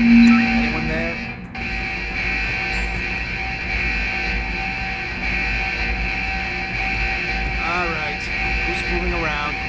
Anyone there? All right, who's fooling around?